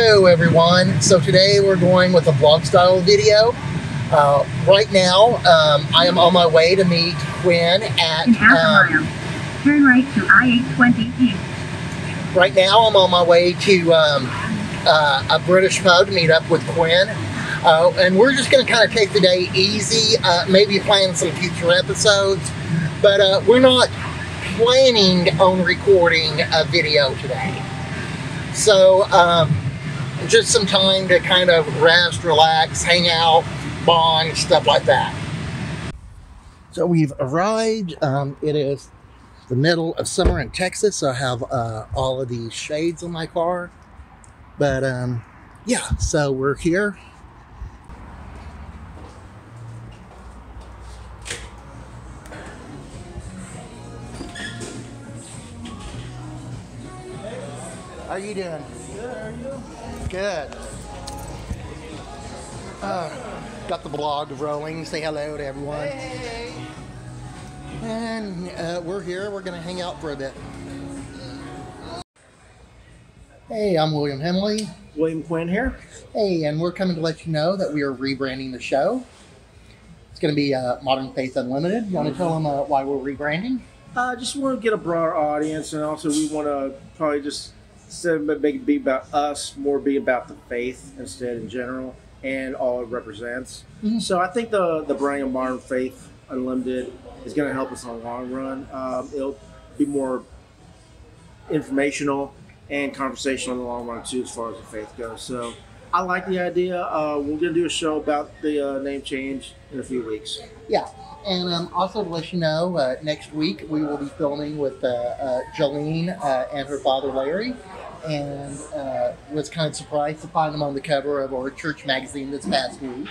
Hello everyone. So today we're going with a vlog style video. Uh, right now, um, I am on my way to meet Quinn at. In half a Um, mile, turn right to I-820 east. right now, I'm on my way to um, uh, a British pub to meet up with Quinn. Uh, and we're just going to kind of take the day easy, uh, maybe plan some future episodes, but uh, we're not planning on recording a video today. So, um, just some time to kind of rest, relax, hang out, bond, stuff like that. So we've arrived. Um, it is the middle of summer in Texas. So I have uh, all of these shades on my car. But um, yeah, so we're here. How are you doing? Good. How are you? Good. Uh, got the blog rolling. Say hello to everyone. Hey. And uh, we're here. We're going to hang out for a bit. Hey, I'm William Hemley. William Quinn here. Hey, and we're coming to let you know that we are rebranding the show. It's going to be uh, Modern Faith Unlimited. You want to tell them uh, why we're rebranding? I uh, just want to get a broader audience, and also we want to probably just instead of make it be about us, more be about the faith instead in general and all it represents. Mhm. So I think the the brand of Modern Faith Unlimited is going to help us in the long run. Um, it'll be more informational and conversational in the long run too, as far as the faith goes. So I like the idea. Uh, we're going to do a show about the uh, name change in a few weeks. Yeah. And um, also to let you know, uh, next week we will be filming with uh, uh, Jolene uh, and her father Larry. And uh, was kind of surprised to find them on the cover of our church magazine this past week.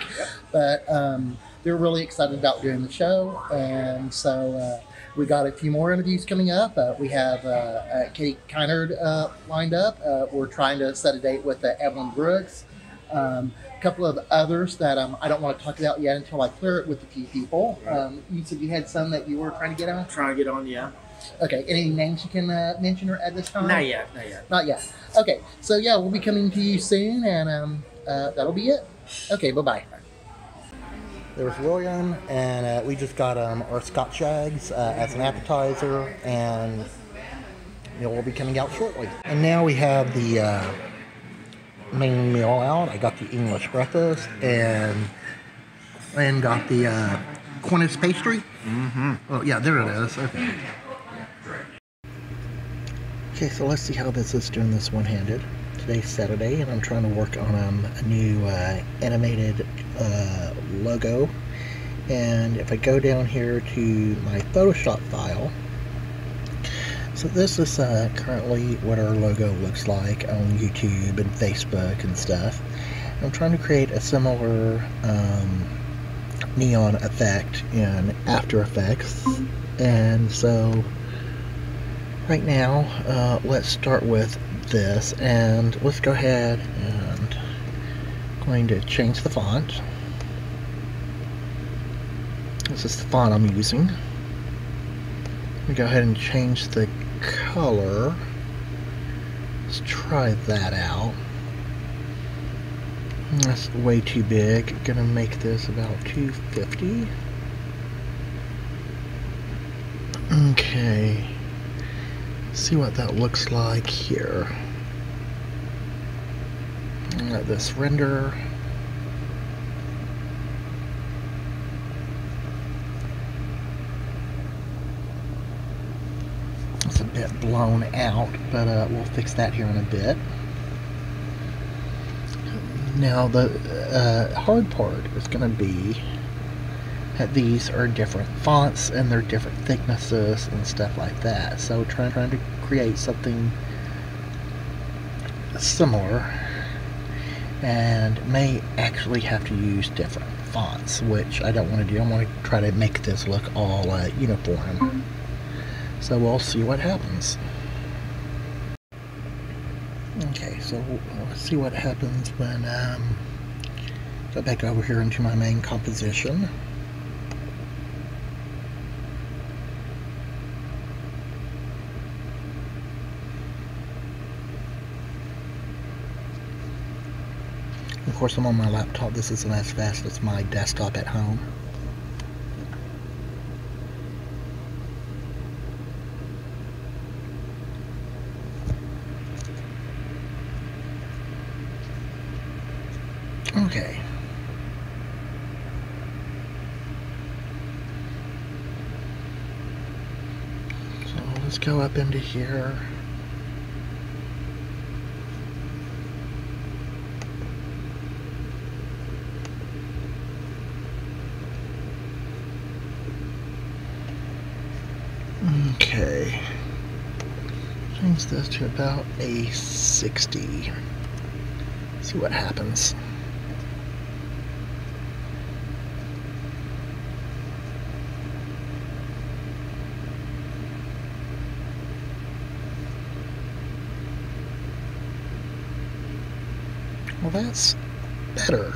But um, they're really excited about doing the show. And so uh, we got a few more interviews coming up. Uh, we have uh, uh, Katy Kinard uh, lined up. Uh, we're trying to set a date with uh, Evelyn Brooks. Um, a couple of others that um, I don't want to talk about yet until I clear it with a few people. Um, you said you had some that you were trying to get on. Trying to get on, yeah. Okay, any names you can uh, mention or at this time? Not yet, not yet. Not yet. Okay, so yeah, we'll be coming to you soon, and um, uh, that'll be it. Okay, bye bye. There was William, and uh, we just got um, our Scotch eggs uh, as an appetizer, and you know, we'll be coming out shortly. And now we have the uh, main meal out. I got the English breakfast, and and got the uh, Cornish pastry. Mm-hmm. Oh yeah, there it is. Okay. Okay, so let's see how this is doing this one-handed. Today's Saturday, and I'm trying to work on um, a new uh, animated uh, logo. And if I go down here to my Photoshop file, so this is uh, currently what our logo looks like on YouTube and Facebook and stuff. I'm trying to create a similar um, neon effect in After Effects, and so right now uh, let's start with this and let's go ahead and going to change the font. This is the font I'm using. We go ahead and change the color. Let's try that out. That's way too big. Gonna make this about 250 okay see what that looks like here. Let this render. It's a bit blown out, but uh, we'll fix that here in a bit. Now the uh, hard part is going to be that these are different fonts and they're different thicknesses and stuff like that. So trying trying to create something similar and may actually have to use different fonts, which I don't want to do. I want to try to make this look all uh, uniform. So we'll see what happens. Okay, so let's see what happens when um, go back over here into my main composition. Of course, I'm on my laptop. This isn't as fast as my desktop at home. Okay. So let's go up into here. Okay. Change this to about a 60. See what happens. Well, that's better.